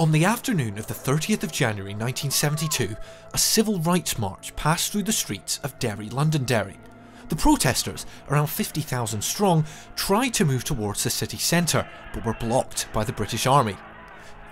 On the afternoon of the 30th of January 1972, a civil rights march passed through the streets of Derry, Londonderry. The protesters, around 50,000 strong, tried to move towards the city centre, but were blocked by the British Army.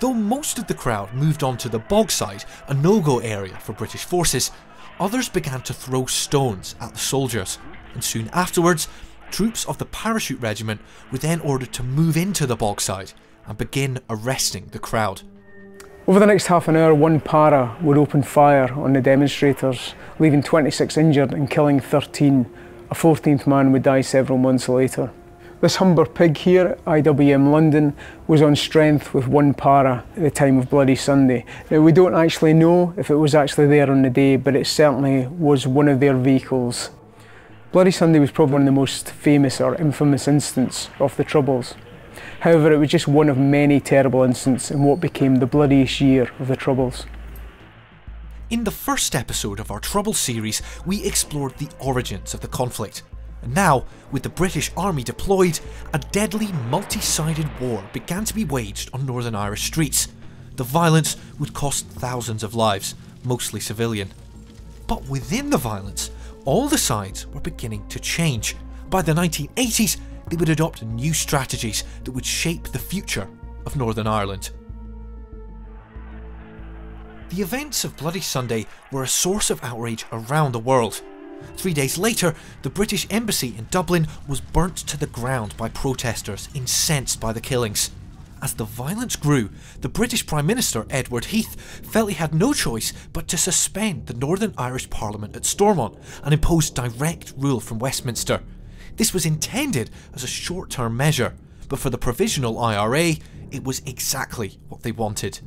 Though most of the crowd moved on to the Bogside, a no-go area for British forces, others began to throw stones at the soldiers, and soon afterwards, troops of the Parachute Regiment were then ordered to move into the Bogside and begin arresting the crowd. Over the next half an hour, one para would open fire on the demonstrators, leaving 26 injured and killing 13. A 14th man would die several months later. This Humber pig here, IWM London, was on strength with one para at the time of Bloody Sunday. Now we don't actually know if it was actually there on the day, but it certainly was one of their vehicles. Bloody Sunday was probably one of the most famous or infamous incidents of the Troubles. However, it was just one of many terrible incidents in what became the bloodiest year of the Troubles. In the first episode of our Troubles series, we explored the origins of the conflict. And now, with the British Army deployed, a deadly multi-sided war began to be waged on Northern Irish streets. The violence would cost thousands of lives, mostly civilian. But within the violence, all the sides were beginning to change. By the 1980s, they would adopt new strategies that would shape the future of Northern Ireland. The events of Bloody Sunday were a source of outrage around the world. Three days later, the British Embassy in Dublin was burnt to the ground by protesters incensed by the killings. As the violence grew, the British Prime Minister Edward Heath felt he had no choice but to suspend the Northern Irish Parliament at Stormont and impose direct rule from Westminster. This was intended as a short term measure, but for the Provisional IRA, it was exactly what they wanted.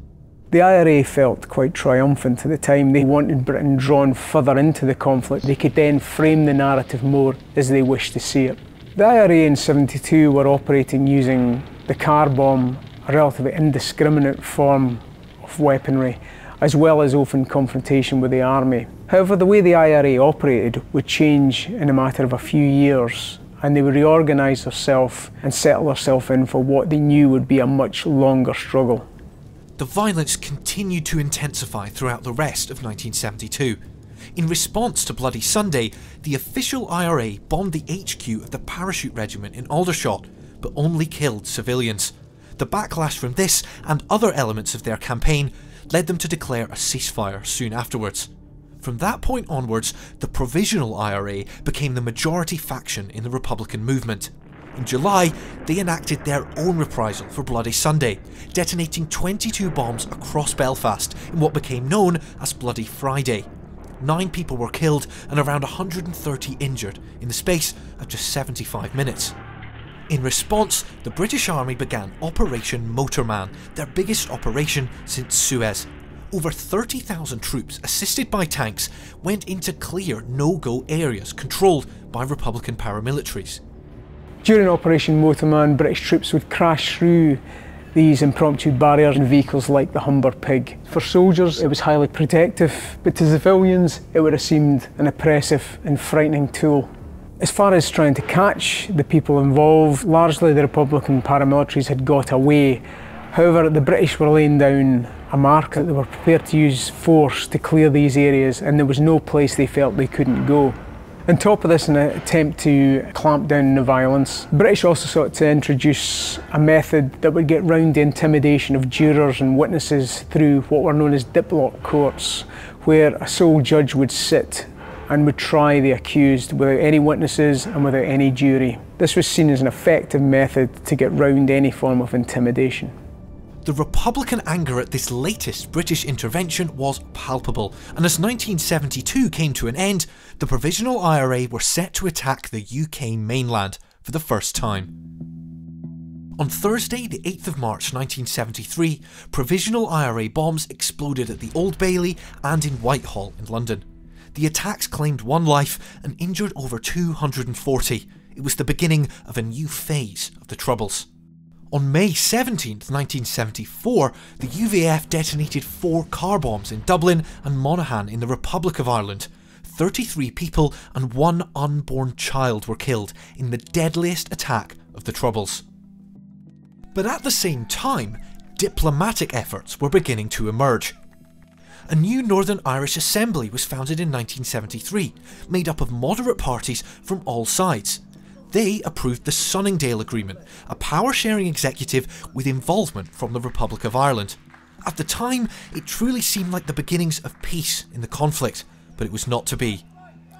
The IRA felt quite triumphant at the time. They wanted Britain drawn further into the conflict. They could then frame the narrative more as they wished to see it. The IRA in 72 were operating using the car bomb, a relatively indiscriminate form of weaponry, as well as open confrontation with the army. However, the way the IRA operated would change in a matter of a few years and they would reorganise herself and settle herself in for what they knew would be a much longer struggle. The violence continued to intensify throughout the rest of 1972. In response to Bloody Sunday, the official IRA bombed the HQ of the Parachute Regiment in Aldershot, but only killed civilians. The backlash from this and other elements of their campaign led them to declare a ceasefire soon afterwards. From that point onwards, the Provisional IRA became the majority faction in the Republican movement. In July, they enacted their own reprisal for Bloody Sunday, detonating 22 bombs across Belfast in what became known as Bloody Friday. Nine people were killed and around 130 injured in the space of just 75 minutes. In response, the British Army began Operation Motorman, their biggest operation since Suez, over 30,000 troops, assisted by tanks, went into clear no-go areas controlled by Republican paramilitaries. During Operation Motorman, British troops would crash through these impromptu barriers in vehicles like the Humber Pig. For soldiers, it was highly protective, but to civilians, it would have seemed an oppressive and frightening tool. As far as trying to catch the people involved, largely the Republican paramilitaries had got away. However, the British were laying down a marker. They were prepared to use force to clear these areas and there was no place they felt they couldn't go. On top of this, in an attempt to clamp down on the violence, the British also sought to introduce a method that would get round the intimidation of jurors and witnesses through what were known as diplock courts, where a sole judge would sit and would try the accused without any witnesses and without any jury. This was seen as an effective method to get round any form of intimidation. The Republican anger at this latest British intervention was palpable, and as 1972 came to an end, the Provisional IRA were set to attack the UK mainland for the first time. On Thursday, the 8th of March 1973, Provisional IRA bombs exploded at the Old Bailey and in Whitehall in London. The attacks claimed one life and injured over 240. It was the beginning of a new phase of the Troubles. On May 17, 1974, the UVF detonated four car bombs in Dublin and Monaghan in the Republic of Ireland. 33 people and one unborn child were killed in the deadliest attack of the Troubles. But at the same time, diplomatic efforts were beginning to emerge. A new Northern Irish Assembly was founded in 1973, made up of moderate parties from all sides. They approved the Sunningdale Agreement, a power sharing executive with involvement from the Republic of Ireland. At the time, it truly seemed like the beginnings of peace in the conflict, but it was not to be.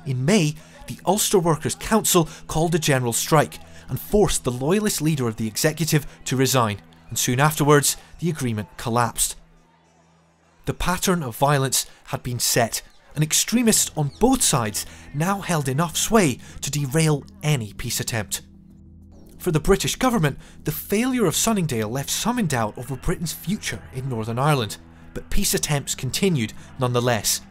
In May, the Ulster Workers' Council called a general strike and forced the loyalist leader of the executive to resign, and soon afterwards, the agreement collapsed. The pattern of violence had been set, and extremists on both sides now held enough sway to derail any peace attempt. For the British government, the failure of Sunningdale left some in doubt over Britain's future in Northern Ireland, but peace attempts continued nonetheless.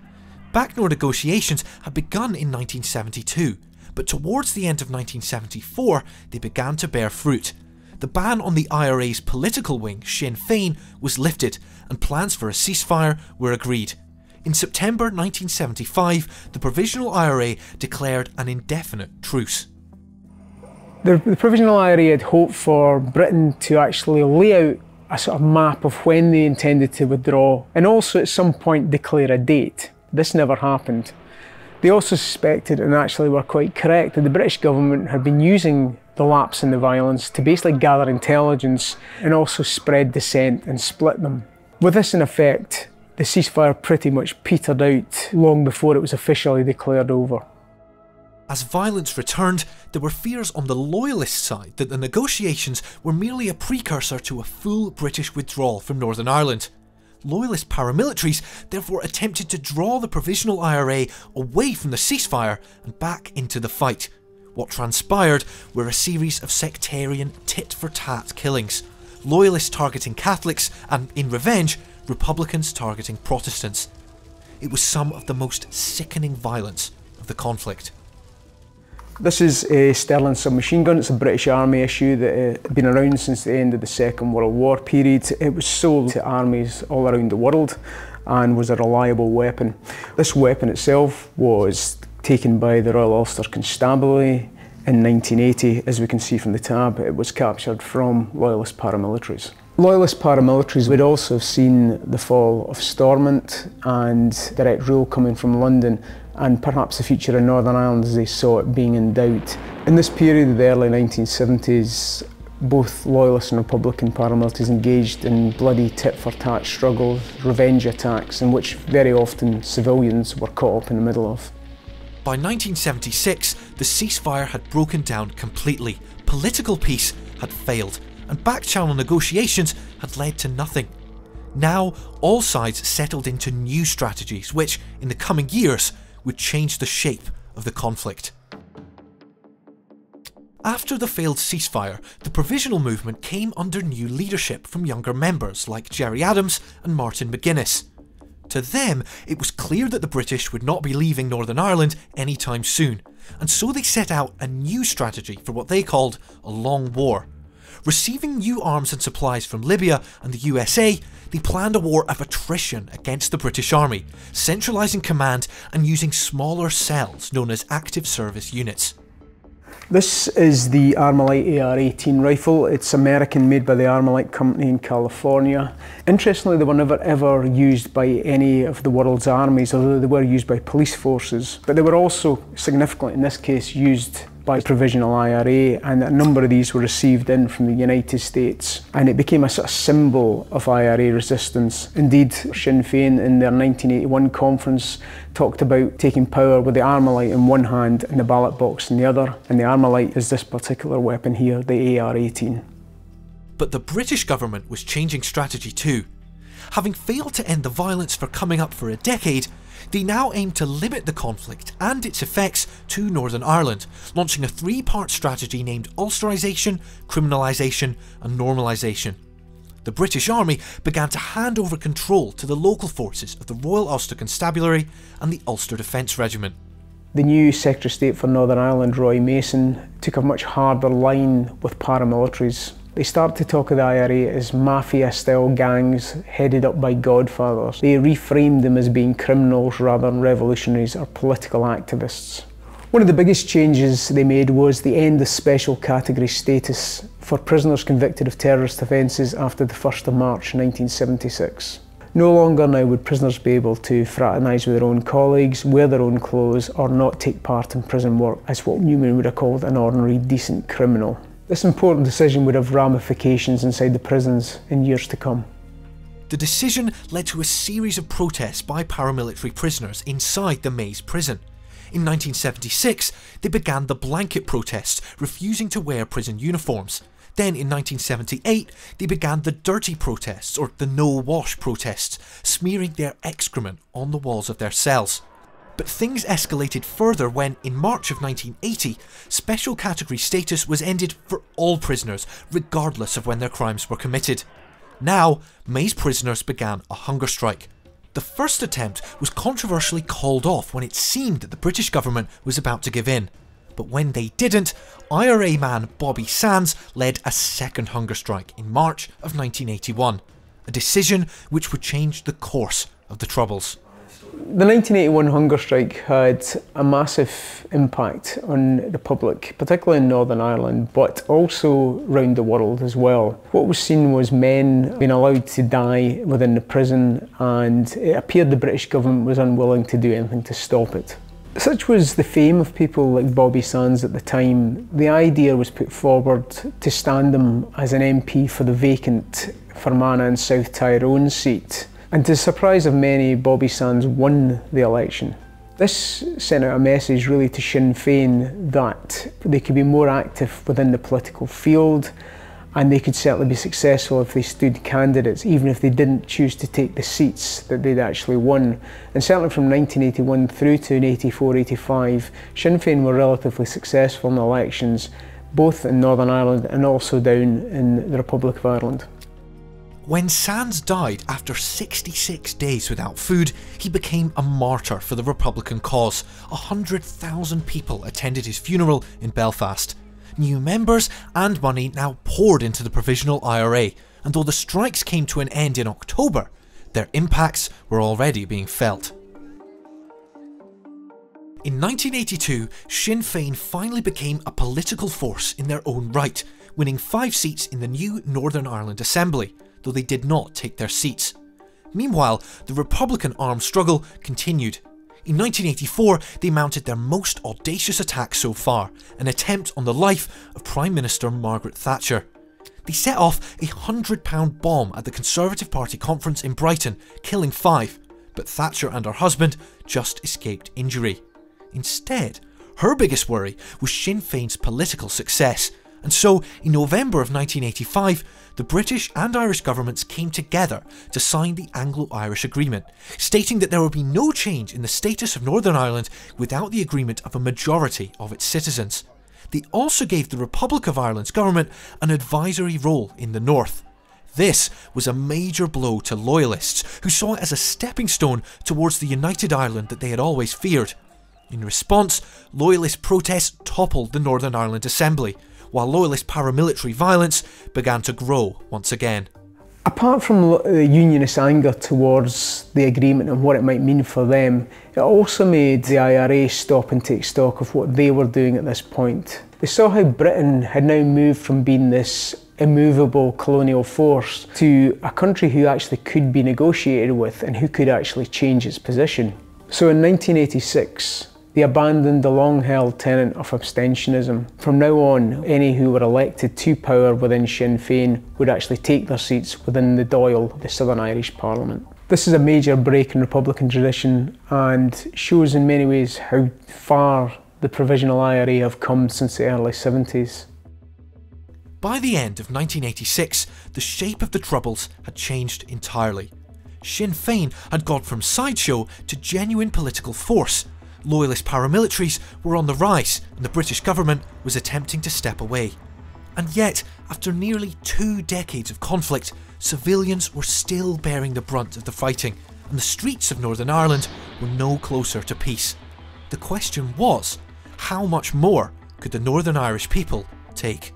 Backnor negotiations had begun in 1972, but towards the end of 1974 they began to bear fruit. The ban on the IRA's political wing, Sinn Féin, was lifted, and plans for a ceasefire were agreed. In September 1975, the Provisional IRA declared an indefinite truce. The, the Provisional IRA had hoped for Britain to actually lay out a sort of map of when they intended to withdraw and also at some point declare a date. This never happened. They also suspected, and actually were quite correct, that the British government had been using the lapse in the violence to basically gather intelligence and also spread dissent and split them. With this in effect, the ceasefire pretty much petered out long before it was officially declared over. As violence returned, there were fears on the Loyalist side that the negotiations were merely a precursor to a full British withdrawal from Northern Ireland. Loyalist paramilitaries therefore attempted to draw the Provisional IRA away from the ceasefire and back into the fight. What transpired were a series of sectarian tit for tat killings, Loyalists targeting Catholics and, in revenge, Republicans targeting Protestants. It was some of the most sickening violence of the conflict. This is a Sterling submachine gun. It's a British Army issue that had uh, been around since the end of the Second World War period. It was sold to armies all around the world and was a reliable weapon. This weapon itself was taken by the Royal Ulster Constabulary in 1980. As we can see from the tab, it was captured from Loyalist paramilitaries. Loyalist paramilitaries would also have seen the fall of Stormont and direct rule coming from London and perhaps the future in Northern Ireland as they saw it being in doubt. In this period of the early 1970s, both Loyalist and Republican paramilitaries engaged in bloody tit-for-tat struggles, revenge attacks, in which very often civilians were caught up in the middle of. By 1976, the ceasefire had broken down completely, political peace had failed, and back-channel negotiations had led to nothing. Now, all sides settled into new strategies which, in the coming years, would change the shape of the conflict. After the failed ceasefire, the provisional movement came under new leadership from younger members like Gerry Adams and Martin McGuinness. To them, it was clear that the British would not be leaving Northern Ireland anytime soon, and so they set out a new strategy for what they called a long war. Receiving new arms and supplies from Libya and the USA, they planned a war of attrition against the British Army, centralising command and using smaller cells known as active service units. This is the Armalite AR-18 rifle. It's American, made by the Armalite company in California. Interestingly, they were never ever used by any of the world's armies, although they were used by police forces. But they were also, significantly in this case, used by Provisional IRA, and a number of these were received in from the United States. And it became a sort of symbol of IRA resistance. Indeed, Sinn Féin in their 1981 conference talked about taking power with the Armalite in one hand and the ballot box in the other. And the Armalite is this particular weapon here, the AR 18. But the British government was changing strategy too. Having failed to end the violence for coming up for a decade, they now aim to limit the conflict and its effects to Northern Ireland, launching a three-part strategy named Ulsterisation, Criminalisation and Normalisation. The British Army began to hand over control to the local forces of the Royal Ulster Constabulary and the Ulster Defence Regiment. The new Secretary of State for Northern Ireland, Roy Mason, took a much harder line with paramilitaries they start to talk of the IRA as mafia-style gangs headed up by godfathers. They reframed them as being criminals rather than revolutionaries or political activists. One of the biggest changes they made was the end of special category status for prisoners convicted of terrorist offences after the 1st of March 1976. No longer now would prisoners be able to fraternise with their own colleagues, wear their own clothes, or not take part in prison work as what Newman would have called an ordinary decent criminal. This important decision would have ramifications inside the prisons in years to come. The decision led to a series of protests by paramilitary prisoners inside the Maze prison. In 1976, they began the blanket protests, refusing to wear prison uniforms. Then in 1978, they began the dirty protests, or the no wash protests, smearing their excrement on the walls of their cells. But things escalated further when, in March of 1980, special category status was ended for all prisoners, regardless of when their crimes were committed. Now, Maze prisoners began a hunger strike. The first attempt was controversially called off when it seemed that the British government was about to give in. But when they didn't, IRA man Bobby Sands led a second hunger strike in March of 1981, a decision which would change the course of the Troubles. The 1981 hunger strike had a massive impact on the public, particularly in Northern Ireland, but also around the world as well. What was seen was men being allowed to die within the prison, and it appeared the British government was unwilling to do anything to stop it. Such was the fame of people like Bobby Sands at the time, the idea was put forward to stand him as an MP for the vacant Fermanagh and South Tyrone seat. And to the surprise of many, Bobby Sands won the election. This sent out a message really to Sinn Féin that they could be more active within the political field and they could certainly be successful if they stood candidates, even if they didn't choose to take the seats that they'd actually won. And certainly from 1981 through to 84 85, Sinn Féin were relatively successful in elections, both in Northern Ireland and also down in the Republic of Ireland. When Sands died after 66 days without food, he became a martyr for the Republican cause. 100,000 people attended his funeral in Belfast. New members and money now poured into the Provisional IRA, and though the strikes came to an end in October, their impacts were already being felt. In 1982, Sinn Féin finally became a political force in their own right, winning five seats in the new Northern Ireland Assembly, though they did not take their seats. Meanwhile, the Republican armed struggle continued in 1984, they mounted their most audacious attack so far, an attempt on the life of Prime Minister Margaret Thatcher. They set off a £100 bomb at the Conservative Party conference in Brighton, killing five, but Thatcher and her husband just escaped injury. Instead, her biggest worry was Sinn Féin's political success, and so in November of 1985, the British and Irish governments came together to sign the Anglo-Irish Agreement, stating that there would be no change in the status of Northern Ireland without the agreement of a majority of its citizens. They also gave the Republic of Ireland's government an advisory role in the north. This was a major blow to loyalists who saw it as a stepping stone towards the united Ireland that they had always feared. In response, loyalist protests toppled the Northern Ireland Assembly, while loyalist paramilitary violence began to grow once again. Apart from the uh, unionist anger towards the agreement and what it might mean for them, it also made the IRA stop and take stock of what they were doing at this point. They saw how Britain had now moved from being this immovable colonial force to a country who actually could be negotiated with and who could actually change its position. So in 1986, they abandoned the long-held tenet of abstentionism. From now on, any who were elected to power within Sinn Féin would actually take their seats within the Dáil, the Southern Irish Parliament. This is a major break in Republican tradition and shows in many ways how far the Provisional IRA have come since the early 70s. By the end of 1986, the shape of the Troubles had changed entirely. Sinn Féin had gone from sideshow to genuine political force, Loyalist paramilitaries were on the rise and the British government was attempting to step away. And yet, after nearly two decades of conflict, civilians were still bearing the brunt of the fighting and the streets of Northern Ireland were no closer to peace. The question was, how much more could the Northern Irish people take?